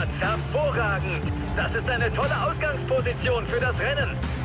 Startplatz. Hervorragend. Das ist eine tolle Ausgangsposition für das Rennen.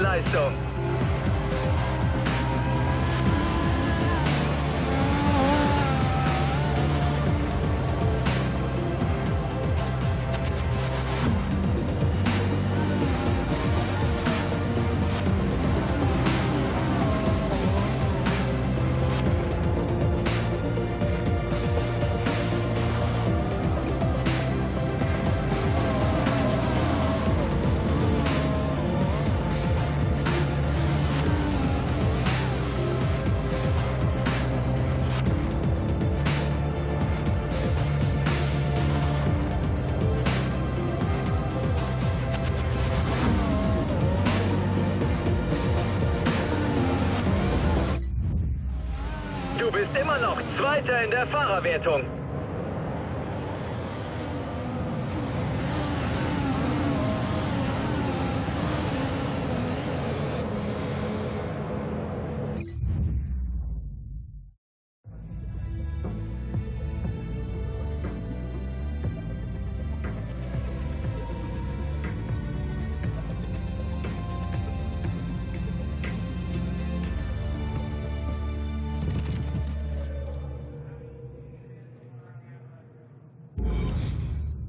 Leistung. in der Fahrerwertung.